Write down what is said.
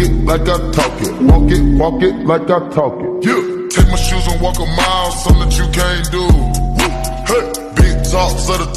it like I talk it. Walk it, walk it like I talk it. Yeah. Take my shoes and walk a mile, something that you can't do. Woo. Hey, big talks of the